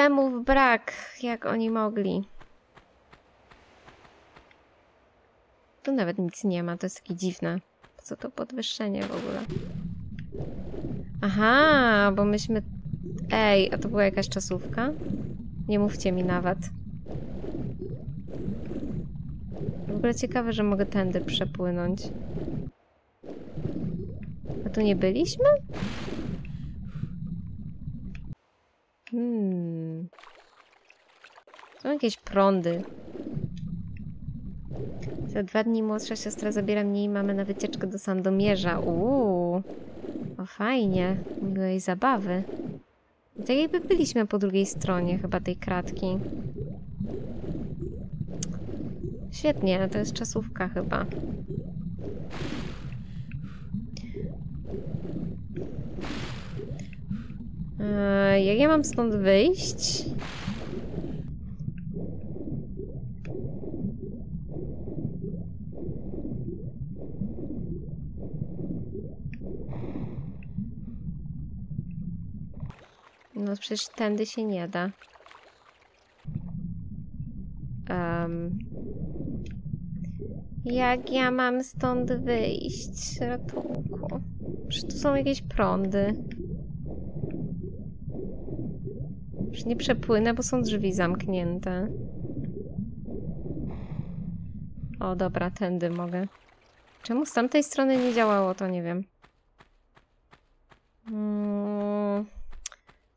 itemów brak, jak oni mogli. Tu nawet nic nie ma, to jest takie dziwne. Co to podwyższenie w ogóle? Aha, bo myśmy... Ej, a to była jakaś czasówka? Nie mówcie mi nawet. W ogóle ciekawe, że mogę tędy przepłynąć. A tu nie byliśmy? Hmm. Są jakieś prądy. Za dwa dni młodsza siostra zabiera mnie i mamy na wycieczkę do Sandomierza. Uuu. O fajnie. Miłej zabawy. I tak jakby byliśmy po drugiej stronie chyba tej kratki. Świetnie, to jest czasówka chyba. Eee, jak ja mam stąd wyjść? Przecież tędy się nie da. Um, jak ja mam stąd wyjść? Ratunku. Czy tu są jakieś prądy? Już nie przepłynę, bo są drzwi zamknięte. O, dobra, tędy mogę. Czemu z tamtej strony nie działało, to nie wiem. Mm,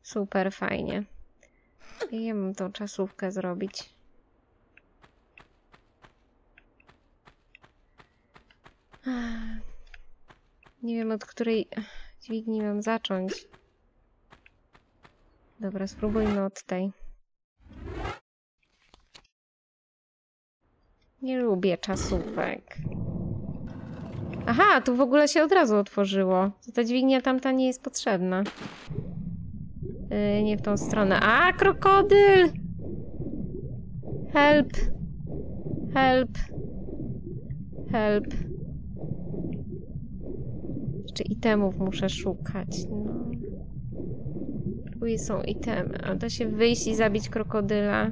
super, fajnie. I ja mam tą czasówkę zrobić. Nie wiem, od której dźwigni mam zacząć. Dobra, spróbujmy od tej. Nie lubię czasówek. Aha, tu w ogóle się od razu otworzyło. To ta dźwignia tamta nie jest potrzebna. Yy, nie w tą stronę. A, krokodyl! Help! Help! Help! Jeszcze itemów muszę szukać. No. Tu są itemy. A da się wyjść i zabić krokodyla?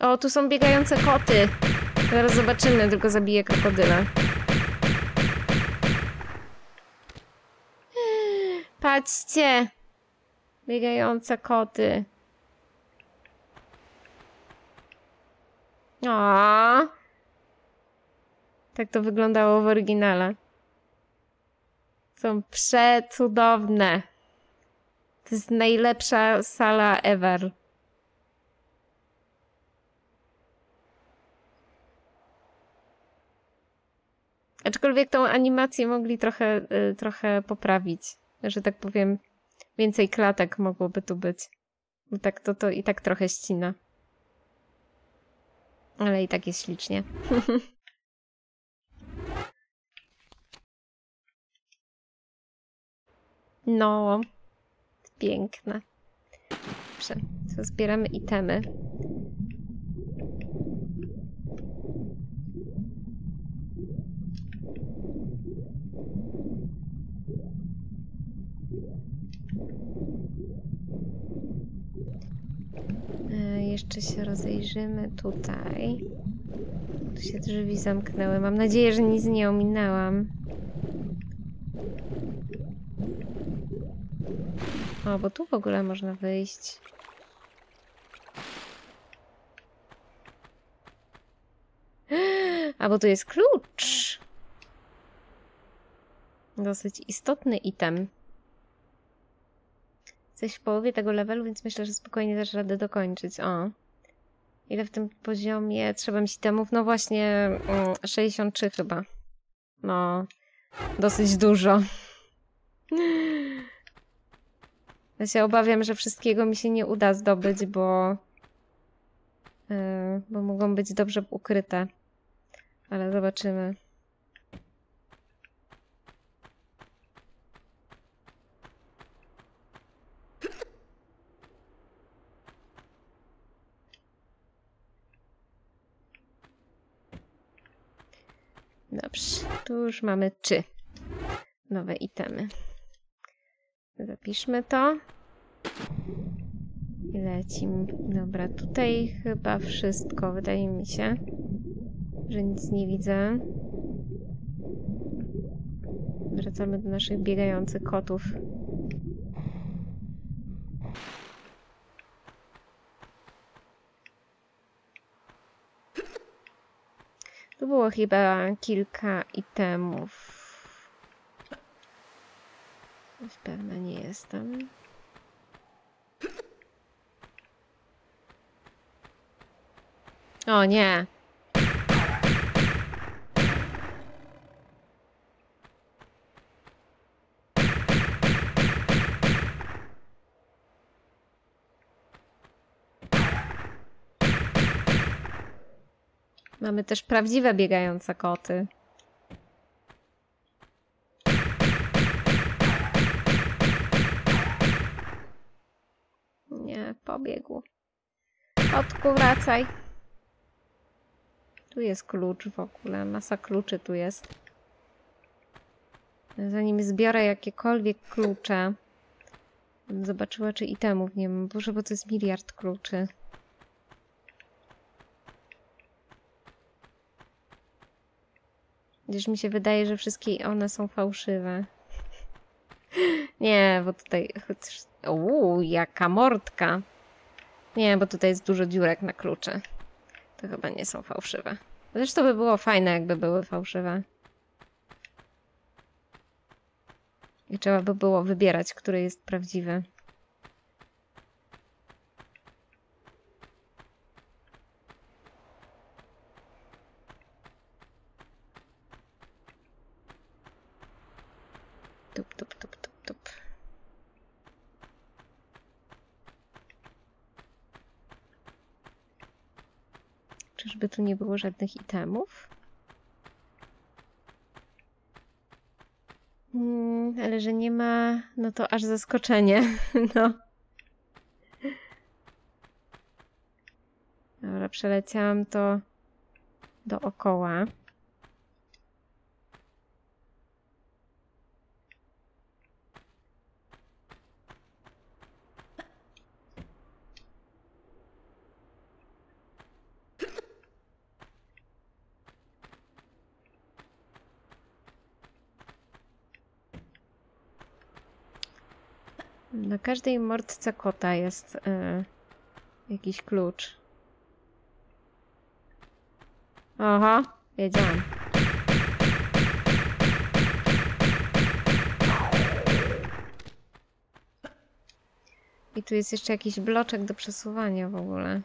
O, tu są biegające koty. Zaraz zobaczymy, tylko zabiję krokodyla. Patrzcie! Biegające koty. O, Tak to wyglądało w oryginale. Są przecudowne. To jest najlepsza sala ever. Aczkolwiek tą animację mogli trochę, y, trochę poprawić. Że tak powiem, więcej klatek mogłoby tu być. Bo tak to, to i tak trochę ścina. Ale i tak jest ślicznie. no, piękne. Dobrze, zbieramy itemy. E, Jeszcze się rozejrzymy tutaj. Tu się drzwi zamknęły. Mam nadzieję, że nic nie ominęłam. O, bo tu w ogóle można wyjść. A, bo tu jest klucz. Dosyć istotny item. Jesteś w połowie tego levelu, więc myślę, że spokojnie dasz radę dokończyć. O. Ile w tym poziomie trzeba mieć itemów? No właśnie mm, 63 chyba. No. Dosyć dużo. Ja się obawiam, że wszystkiego mi się nie uda zdobyć, bo... Yy, bo mogą być dobrze ukryte. Ale zobaczymy. Dobrze, tu już mamy trzy nowe itemy. Zapiszmy to. I lecimy. Dobra, tutaj chyba wszystko, wydaje mi się, że nic nie widzę. Wracamy do naszych biegających kotów. Tu było chyba kilka itemów. Już pewna nie jestem. O nie. Mamy też prawdziwe biegające koty. Nie, pobiegł. Kotku, wracaj. Tu jest klucz w ogóle. Masa kluczy tu jest. Zanim zbiorę jakiekolwiek klucze, zobaczyła, czy itemów nie mam. Boże, bo to jest miliard kluczy. Gdzieś mi się wydaje, że wszystkie one są fałszywe. Nie, bo tutaj... Uuu, jaka mordka. Nie, bo tutaj jest dużo dziurek na klucze. To chyba nie są fałszywe. Zresztą by było fajne, jakby były fałszywe. I trzeba by było wybierać, który jest prawdziwy. Tu nie było żadnych itemów? Mm, ale że nie ma, no to aż zaskoczenie. No. Dobra, przeleciałam to dookoła. Na każdej mordce kota jest y, jakiś klucz. Aha, wiedziałam. I tu jest jeszcze jakiś bloczek do przesuwania w ogóle.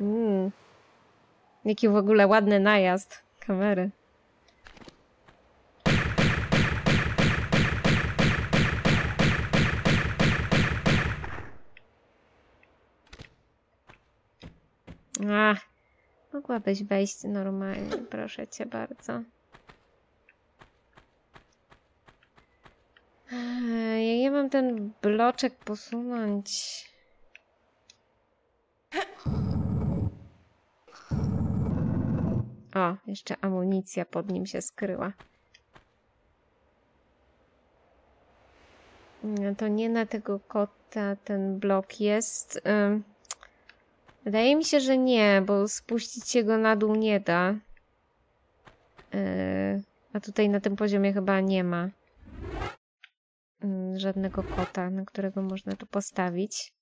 Mm. Jaki w ogóle ładny najazd kamery. Ach, mogłabyś wejść normalnie, proszę cię bardzo. Ej, Ja mam ten bloczek posunąć. O, jeszcze amunicja pod nim się skryła. No to nie na tego kota ten blok jest. Wydaje mi się, że nie, bo spuścić się go na dół nie da. Yy, a tutaj na tym poziomie chyba nie ma żadnego kota, na którego można tu postawić.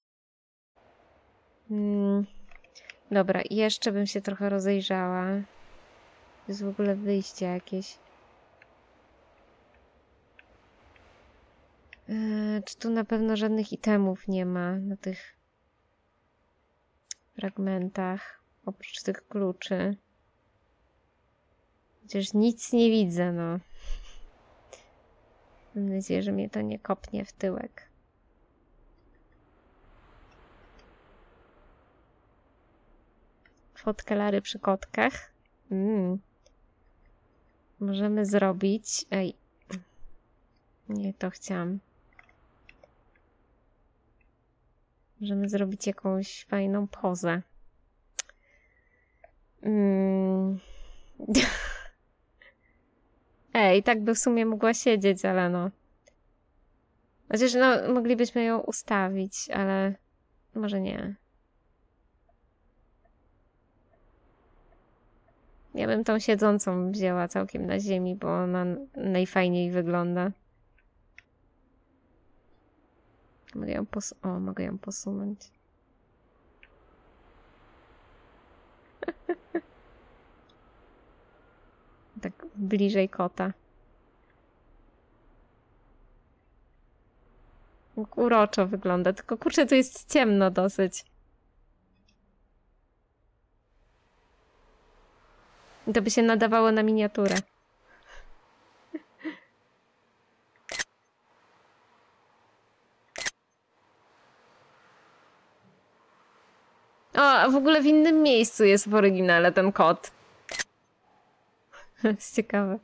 Dobra, jeszcze bym się trochę rozejrzała. Jest w ogóle wyjście jakieś. Yy, czy tu na pewno żadnych itemów nie ma na tych fragmentach, oprócz tych kluczy. Chociaż nic nie widzę, no. Mam nadzieję, że mnie to nie kopnie w tyłek. Fotkelary przy kotkach. Mm. Możemy zrobić... Ej. Nie, to chciałam. Możemy zrobić jakąś fajną pozę. Mm. Ej, tak by w sumie mogła siedzieć, ale no. Chociaż no, moglibyśmy ją ustawić, ale może nie. Ja bym tą siedzącą wzięła całkiem na ziemi, bo ona najfajniej wygląda. Mogę ją pos o, mogę ją posunąć. tak bliżej kota. Uroczo wygląda, tylko kurczę, tu jest ciemno dosyć. To by się nadawało na miniaturę. O, a w ogóle w innym miejscu jest w oryginale ten kot. jest ciekawe.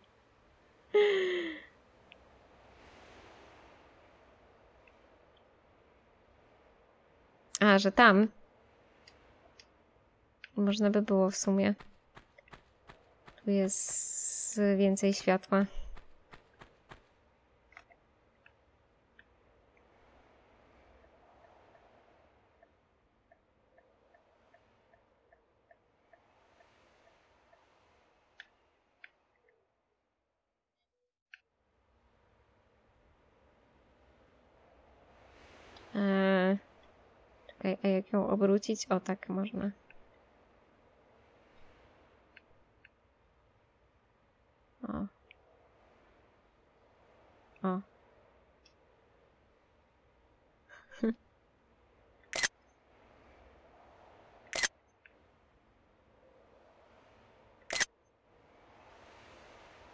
A, że tam. Można by było w sumie. Tu jest więcej światła. Eee, czekaj, a jak ją obrócić? O, tak można. O.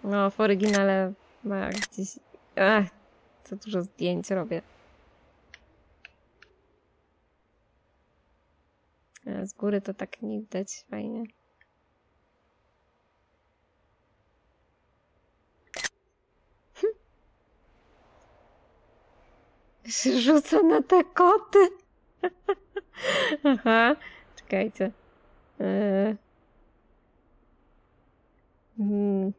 No, w oryginale ma gdzieś... Ach, co dużo zdjęć robię. Z góry to tak nie widać fajnie. Się rzuca na te koty. Aha, czekajcie. Hmm.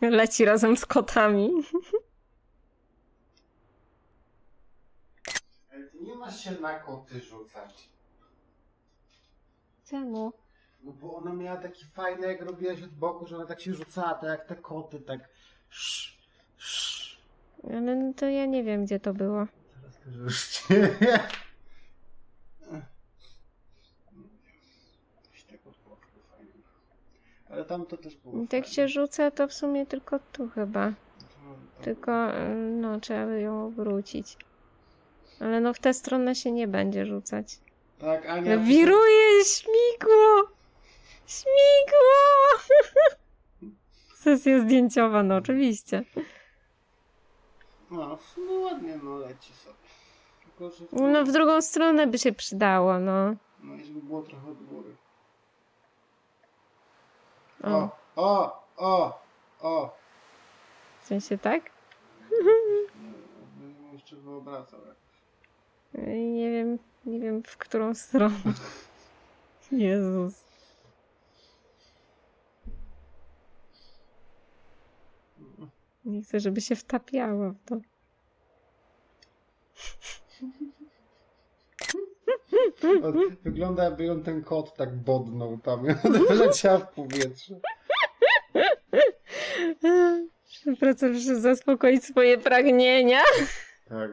Leci razem z kotami. Ale ty nie masz się na koty rzucać. Czemu? No bo ona miała taki fajny, jak robiłaś od boku, że ona tak się rzucała, tak jak te koty, tak sz, sz. Ale no to ja nie wiem, gdzie to było. Teraz też tak boku fajnie. Ale tam to też było Tak fajne. się rzuca, to w sumie tylko tu chyba. To- Tylko, no, trzeba by ją obrócić. Ale no, w tę stronę się nie będzie rzucać. Tak, Ania. Wiruje śmigło! Śmigło! Sesja zdjęciowa, no oczywiście. No, w sumie ładnie, no leci sobie. Tylko, że... No w drugą stronę by się przydało, no. No i żeby było trochę od góry. O, O, o, o, w sensie tak? Bym jeszcze wyobrażał. jak- Nie wiem, nie wiem w którą stronę. Jezus. Nie chcę, żeby się wtapiała w to. Wygląda jakby ją ten kot tak bodnął tam. Leciała w powietrze. Pracę muszę zaspokoić swoje pragnienia. Tak.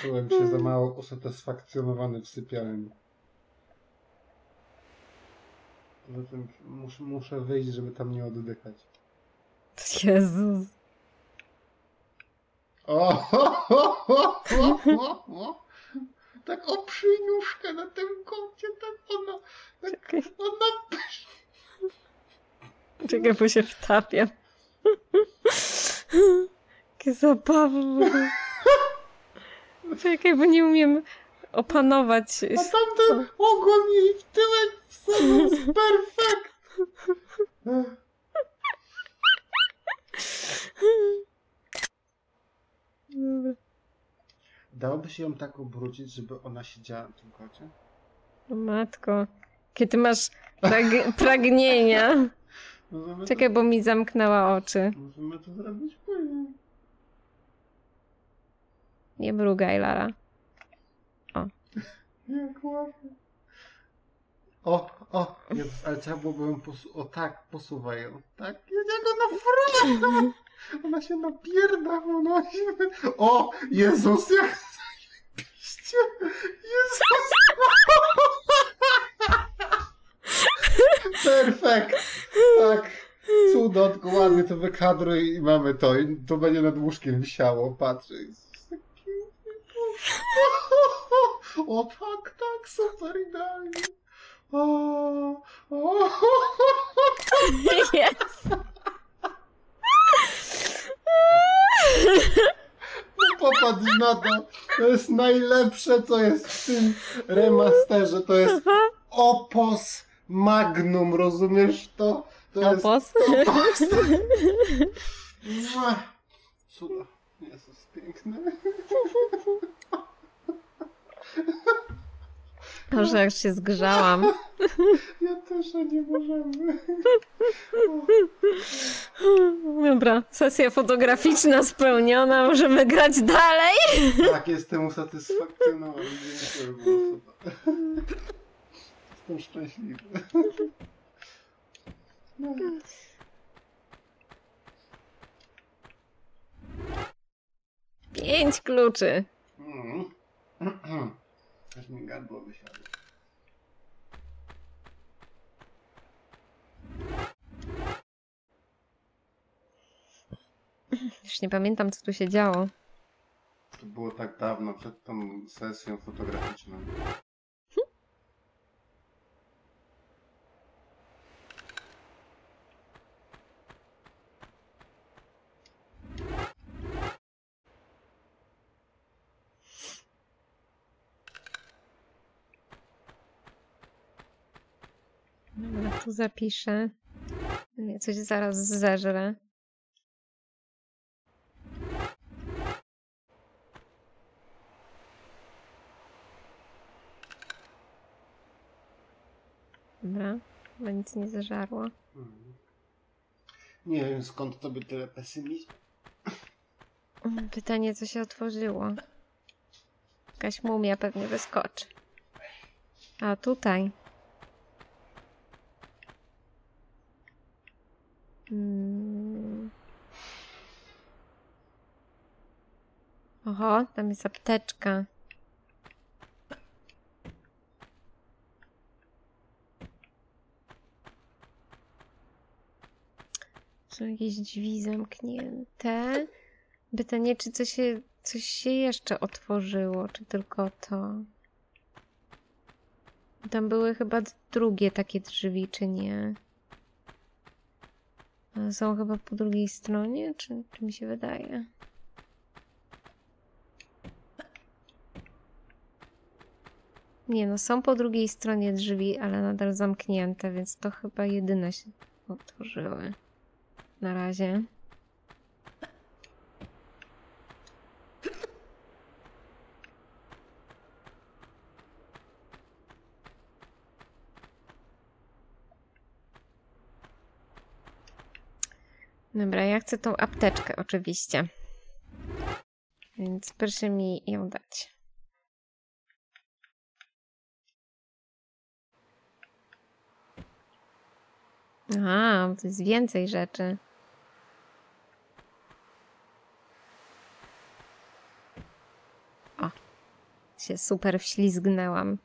Czułem się za mało usatysfakcjonowany w sypialni. Poza tym muszę, wyjść, żeby tam nie oddychać. Jezus. O, ho, ho, ho, ho, ho, ho. Tak oprzyniuszkę na tym kocie, tak ona, tak Czekaj, ona czekaj, bo się wtapiam. Jakie zabawy. Czekaj, bo nie umiem opanować. A tamten ogon jej w tyłek perfekt. Dałoby się ją tak ubrudzić, żeby ona siedziała na tym kocie? Matko, kiedy masz prag pragnienia. Możemy Czekaj, bo mi zamknęła oczy. Możemy to zrobić Nie mrugaj, Lara. Ładnie. O, o, Jezus, ale trzeba byłoby ją posu- O tak, posuwaj ją. Tak, jak ona frula. Ona się napierda, ona się... O, Jezus, jak zajebiście. Jezus. Perfekt. Tak. Cudo, ładnie to wykadruj i mamy to. I to będzie nad łóżkiem wisiało. Patrzę. Tak. O tak, tak, super idealnie. O, o, Jest. Popatrz na to. To jest najlepsze, co jest w tym remasterze. To jest Opos Magnum, rozumiesz to? To jest Opos? Opos. Jezus, piękne. Może już się zgrzałam. Ja też, a nie możemy. Dobra, sesja fotograficzna spełniona, możemy grać dalej. Tak, jestem usatysfakcjonowany. Dziękuję. Jestem szczęśliwy. No. Pięć kluczy. Mm. Aż mi gardło wysiadło. Już nie pamiętam, co tu się działo. To było tak dawno, przed tą sesją fotograficzną. Dobra, tu zapiszę. Nie, coś zaraz zeżrę. Dobra, chyba nic nie zeżarło. Nie wiem skąd to by tyle pesymizmu. Pytanie, co się otworzyło. Jakaś mumia pewnie wyskoczy. A tutaj. Mm. Oho, tam jest apteczka. Są jakieś drzwi zamknięte. Pytanie, czy coś się, coś się jeszcze otworzyło, czy tylko to? Tam były chyba drugie takie drzwi, czy nie? Są chyba po drugiej stronie, czy, czy mi się wydaje? Nie no, są po drugiej stronie drzwi, ale nadal zamknięte, więc to chyba jedyne się otworzyły. Na razie. Dobra, ja chcę tą apteczkę oczywiście. Więc proszę mi ją dać. A, to jest więcej rzeczy. O, się super wślizgnęłam.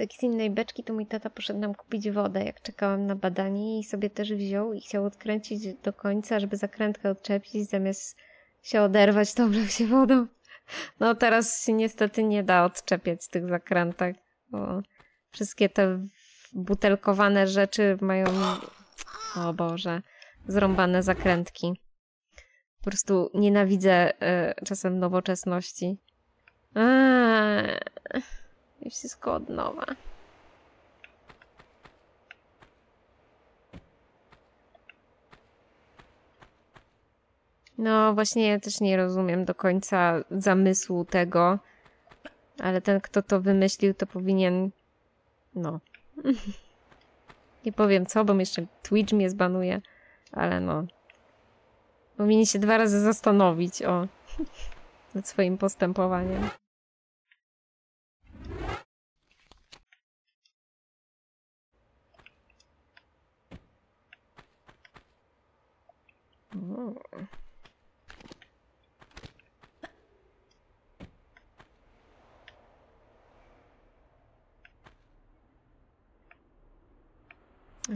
Jakiejś innej beczki to mój tata poszedł nam kupić wodę, jak czekałam na badanie i sobie też wziął i chciał odkręcić do końca, żeby zakrętkę odczepić, zamiast się oderwać, to oblał się wodą. No teraz się niestety nie da odczepiać tych zakrętek, bo wszystkie te butelkowane rzeczy mają, o Boże, zrąbane zakrętki. Po prostu nienawidzę y, czasem nowoczesności. Eee, I wszystko od nowa. No właśnie ja też nie rozumiem do końca zamysłu tego, ale ten, kto to wymyślił, to powinien. No. nie powiem co, bo jeszcze Twitch mnie zbanuje, ale no. Powinien się dwa razy zastanowić o nad swoim postępowaniem.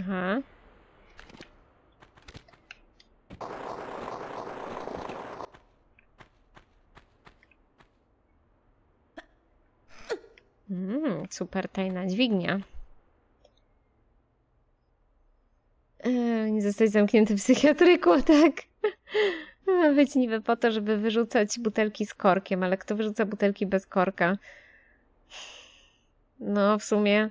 Aha. Mm, super tajna dźwignia. Eee, nie zostać zamknięty w psychiatryku, tak? Ma być niby po to, żeby wyrzucać butelki z korkiem, ale kto wyrzuca butelki bez korka? No, w sumie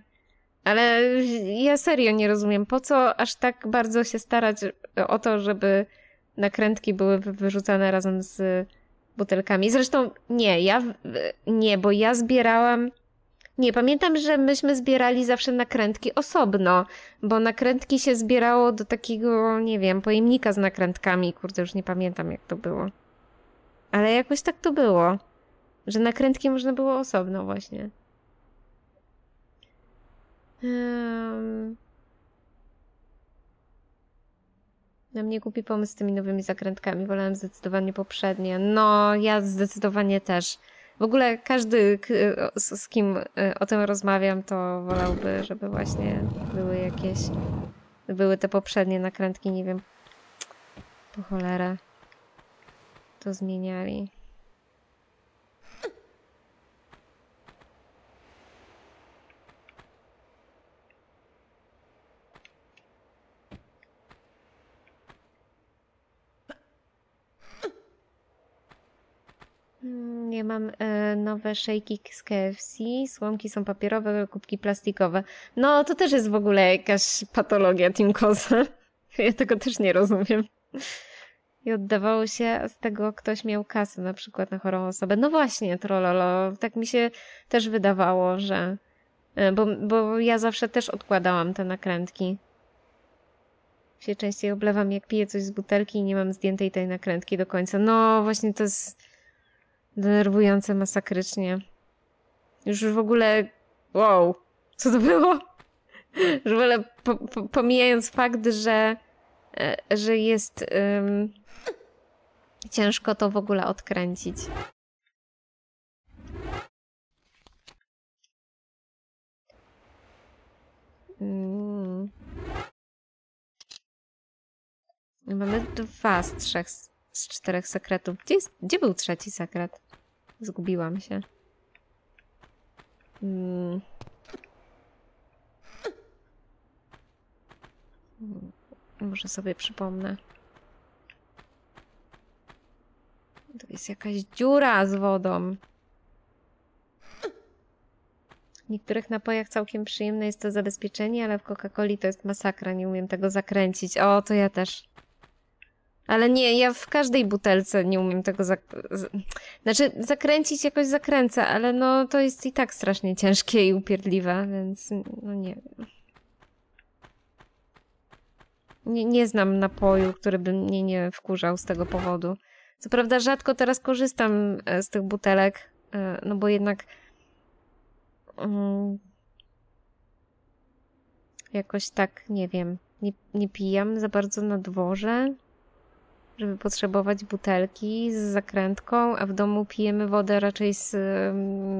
ale ja serio nie rozumiem, po co aż tak bardzo się starać o to, żeby nakrętki były wyrzucane razem z butelkami. Zresztą nie, ja nie, bo ja zbierałam. Nie, pamiętam, że myśmy zbierali zawsze nakrętki osobno, bo nakrętki się zbierało do takiego, nie wiem, pojemnika z nakrętkami. Kurde, już nie pamiętam, jak to było. Ale jakoś tak to było, że nakrętki można było osobno, właśnie. Um... Na mnie kupi pomysł z tymi nowymi zakrętkami. Wolałem zdecydowanie poprzednie. No, ja zdecydowanie też. W ogóle każdy, z kim e, o tym rozmawiam, to wolałby, żeby właśnie były jakieś. Były te poprzednie nakrętki, nie wiem. Po cholerę. To zmieniali. Ja mam e, nowe szejki z KFC, słomki są papierowe, kubki plastikowe. No, to też jest w ogóle jakaś patologia Team Koza. Ja tego też nie rozumiem. I oddawało się, a z tego ktoś miał kasę na przykład na chorą osobę. No właśnie, trololo. Tak mi się też wydawało, że... E, bo, bo ja zawsze też odkładałam te nakrętki. Się częściej oblewam, jak piję coś z butelki i nie mam zdjętej tej nakrętki do końca. No, właśnie to jest Denerwujące masakrycznie. Już w ogóle. Wow, co to było? Już w ogóle po, po, pomijając fakt, że, e, że jest um, ciężko to w ogóle odkręcić. Mm. Mamy dwa z trzech z czterech sekretów. Gdzie, jest, gdzie był trzeci sekret? Zgubiłam się. Hmm. Może sobie przypomnę. To jest jakaś dziura z wodą. W niektórych napojach całkiem przyjemne jest to zabezpieczenie, ale w Coca-Coli to jest masakra. Nie umiem tego zakręcić. O, to ja też. Ale nie, ja w każdej butelce nie umiem tego zak... Znaczy, zakręcić jakoś zakręcę, ale no to jest i tak strasznie ciężkie i upierdliwe, więc no nie. Nie, nie znam napoju, który by mnie nie wkurzał z tego powodu. Co prawda rzadko teraz korzystam e, z tych butelek, e, no bo jednak um, jakoś tak, nie wiem, nie, nie pijam za bardzo na dworze żeby potrzebować butelki z zakrętką, a w domu pijemy wodę raczej z,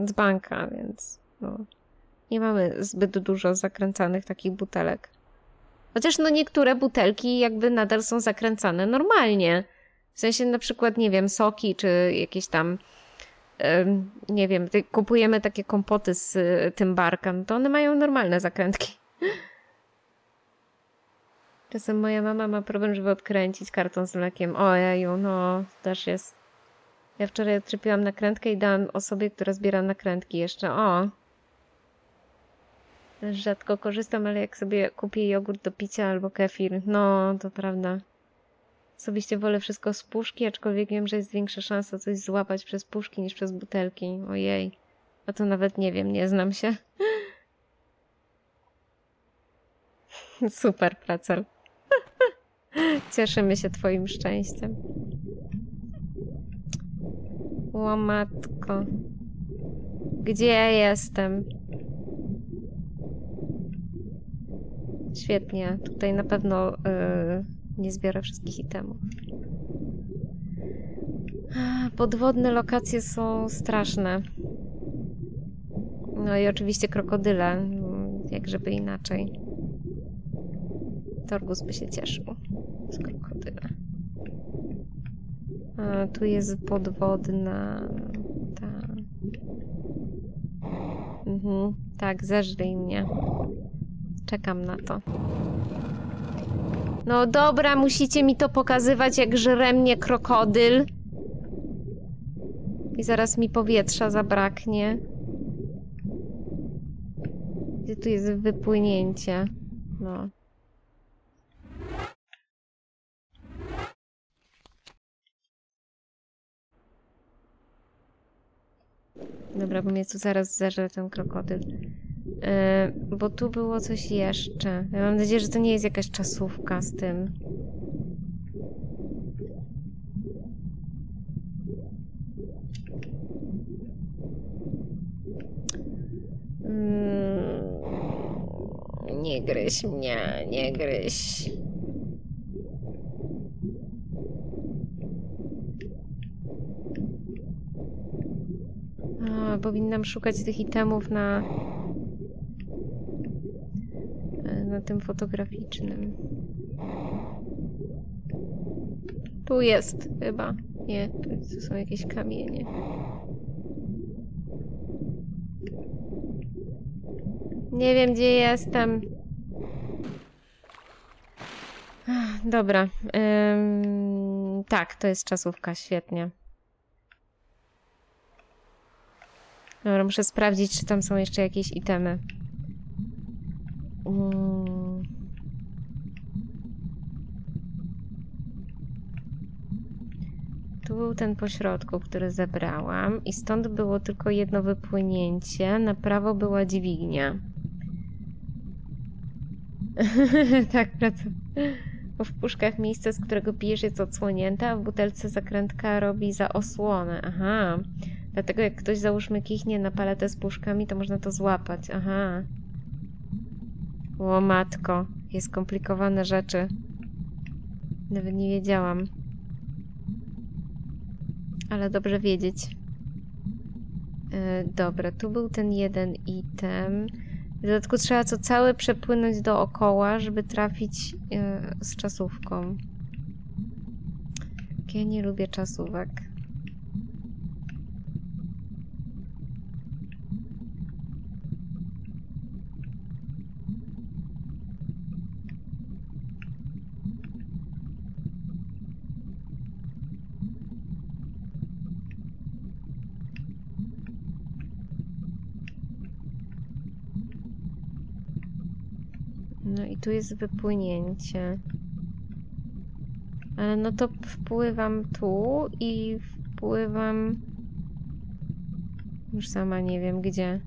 z banka, więc no, nie mamy zbyt dużo zakręcanych takich butelek. Chociaż no niektóre butelki jakby nadal są zakręcane normalnie. W sensie na przykład, nie wiem, soki czy jakieś tam nie wiem, kupujemy takie kompoty z tym barka, to one mają normalne zakrętki. Czasem moja mama ma problem, żeby odkręcić karton z mlekiem. Ojeju, no też jest. Ja wczoraj odczepiłam nakrętkę i dałam osobie, która zbiera nakrętki jeszcze. O! Rzadko korzystam, ale jak sobie kupię jogurt do picia albo kefir, no to prawda. Osobiście wolę wszystko z puszki, aczkolwiek wiem, że jest większa szansa coś złapać przez puszki niż przez butelki. Ojej. A to nawet nie wiem, nie znam się. Super, pracer. Cieszymy się twoim szczęściem. Łomatko. Gdzie ja jestem? Świetnie. Tutaj na pewno yy, nie zbiorę wszystkich itemów. Podwodne lokacje są straszne. No i oczywiście krokodyle. Jak żeby inaczej. Torgus by się cieszył z krokodyla. A, tu jest podwodna. Ta. Mhm. Tak, zeżryj mnie. Czekam na to. No dobra, musicie mi to pokazywać, jak żre mnie krokodyl. I zaraz mi powietrza zabraknie. Gdzie tu jest wypłynięcie? No. Dobra, bo mnie tu zaraz zeżre ten krokodyl. E, bo tu było coś jeszcze. Ja mam nadzieję, że to nie jest jakaś czasówka z tym. Mm, nie gryź mnie, nie gryź. A, powinnam szukać tych itemów na e, na tym fotograficznym. Tu jest chyba. Nie, tu, są jakieś kamienie. Nie wiem, gdzie jestem. Dobra. Ym, tak, to jest czasówka, świetnie. Dobra, muszę sprawdzić, czy tam są jeszcze jakieś itemy. Mm. Tu był ten pośrodku, który zebrałam i stąd było tylko jedno wypłynięcie. Na prawo była dźwignia. tak, praca. Bo w puszkach miejsce, z którego pijesz jest odsłonięte, a w butelce zakrętka robi za osłonę. Aha. Dlatego jak ktoś załóżmy kichnie na paletę z puszkami, to można to złapać. Aha. O matko, jest skomplikowane rzeczy. Nawet nie wiedziałam. Ale dobrze wiedzieć. E, dobra, tu był ten jeden item. W dodatku trzeba co całe przepłynąć dookoła, żeby trafić e, z czasówką. Ja nie lubię czasówek. No i tu jest wypłynięcie. Ale no to wpływam tu i wpływam... Już sama nie wiem gdzie.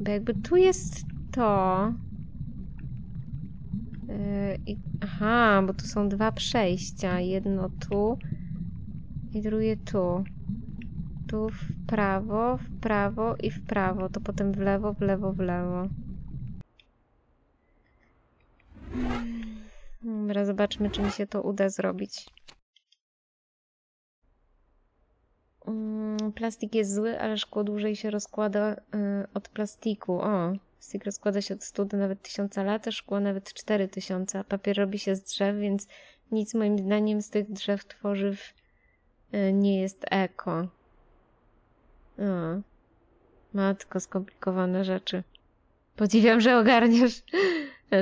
Bo jakby tu jest to... Yy, i... Aha, bo tu są dwa przejścia. Jedno tu i drugie tu. Tu w prawo, w prawo i w prawo. To potem w lewo, w lewo, w lewo. Dobra, zobaczmy, czy mi się to uda zrobić. Mm, Plastik jest zły, ale szkło dłużej się rozkłada y, od plastiku. O, plastik rozkłada się od 100 do nawet 1000 lat, a szkło nawet 4000. A papier robi się z drzew, więc nic moim zdaniem z tych drzew tworzyw y, nie jest eko. O. Matko, skomplikowane rzeczy. Podziwiam, że ogarniasz.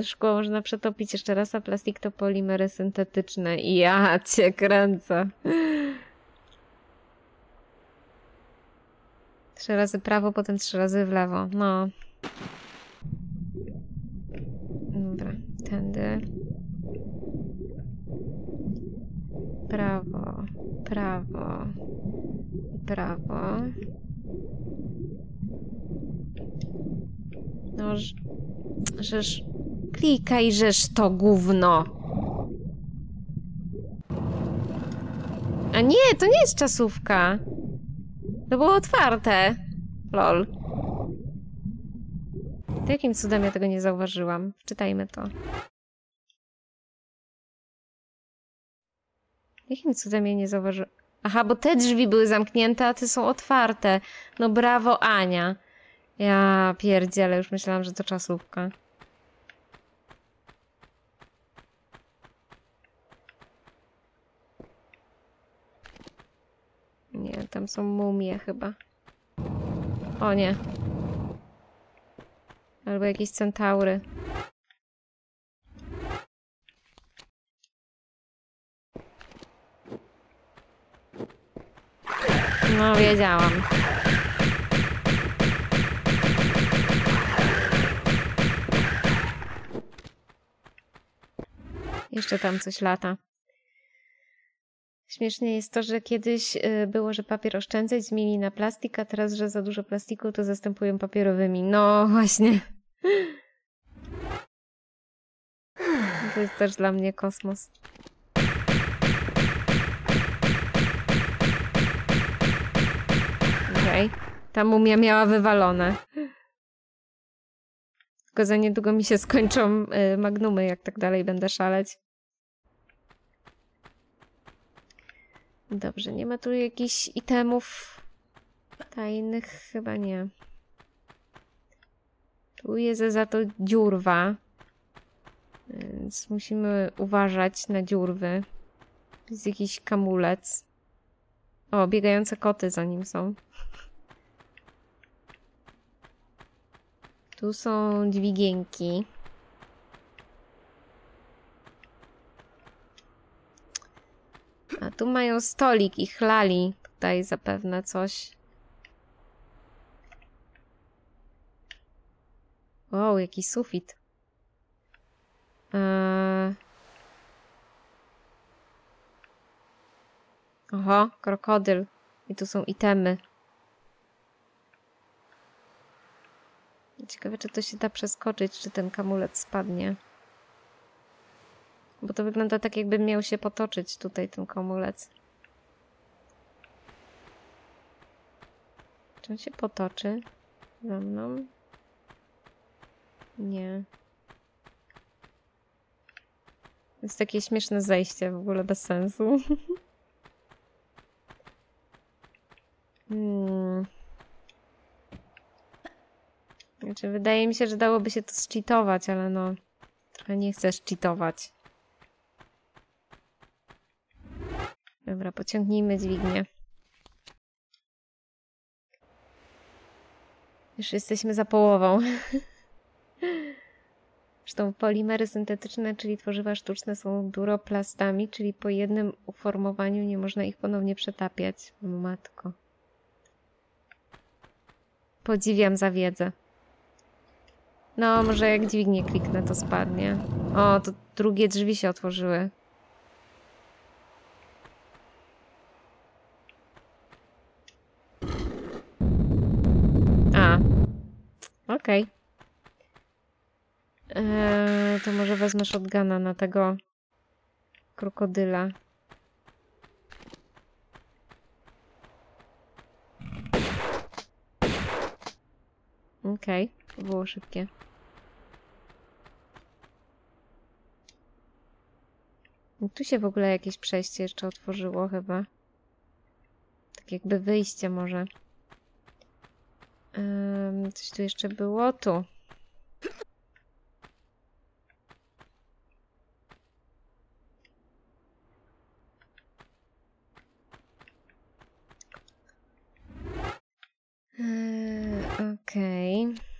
Szkło można przetopić jeszcze raz, a plastik to polimery syntetyczne. Ja cię kręcę. Trzy razy prawo, potem trzy razy w lewo. No. Dobra, tędy. Prawo, prawo, prawo. No, ż- żeż... Klikaj, żeż to gówno. A nie, to nie jest czasówka. To było otwarte. Lol. To jakim cudem ja tego nie zauważyłam? Czytajmy to. Jakim cudem ja nie zauważyłam? Aha, bo te drzwi były zamknięte, a te są otwarte. No brawo, Ania. Ja pierdzielę, już myślałam, że to czasówka. Nie, tam są mumie chyba. O nie. Albo jakieś centaury. No, wiedziałam. Jeszcze tam coś lata. Śmiesznie jest to, że kiedyś y, było, że papier oszczędzać zmienili na plastik, a teraz, że za dużo plastiku to zastępują papierowymi. No właśnie. To jest też dla mnie kosmos. Okej. Ta mumia miała wywalone. Tylko za niedługo mi się skończą y, magnumy, jak tak dalej będę szaleć. Dobrze, nie ma tu jakichś itemów tajnych? Chyba nie. Tu jest za to dziurwa. Więc musimy uważać na dziurwy. Jest jakiś kamulec. O, biegające koty za nim są. Tu są dźwigienki. Tu mają stolik i chlali tutaj zapewne coś. Wow, jaki sufit. Eee... Oho, krokodyl. I tu są itemy. Ciekawe, czy to się da przeskoczyć, czy ten kamulec spadnie. Bo to wygląda tak, jakby miał się potoczyć tutaj ten komulec. Czy on się potoczy za mną? Nie. Jest takie śmieszne zejście, w ogóle bez sensu. hmm. Znaczy, wydaje mi się, że dałoby się to zcheatować, ale no... Trochę nie chcę cheatować. Dobra, pociągnijmy dźwignię. Już jesteśmy za połową. Zresztą polimery syntetyczne, czyli tworzywa sztuczne są duroplastami, czyli po jednym uformowaniu nie można ich ponownie przetapiać. Matko. Podziwiam za wiedzę. No, może jak dźwignię kliknę, to spadnie. O, to drugie drzwi się otworzyły. A. Okej. Eee, to może wezmę shotguna na tego krokodyla. Okej, to było szybkie. I Tu się w ogóle jakieś przejście jeszcze otworzyło chyba. Tak jakby wyjście może. Coś tu jeszcze było? Tu. Yy, okej. Okay.